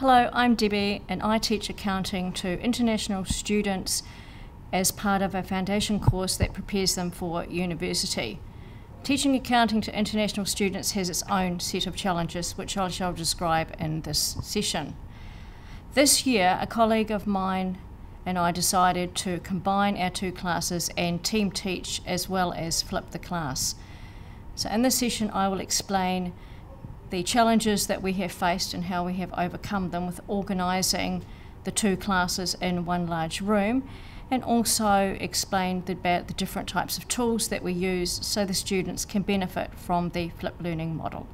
Hello, I'm Debbie and I teach accounting to international students as part of a foundation course that prepares them for university. Teaching accounting to international students has its own set of challenges, which I shall describe in this session. This year, a colleague of mine and I decided to combine our two classes and team teach as well as flip the class. So, in this session, I will explain the challenges that we have faced and how we have overcome them with organising the two classes in one large room and also explain about the different types of tools that we use so the students can benefit from the flip learning model.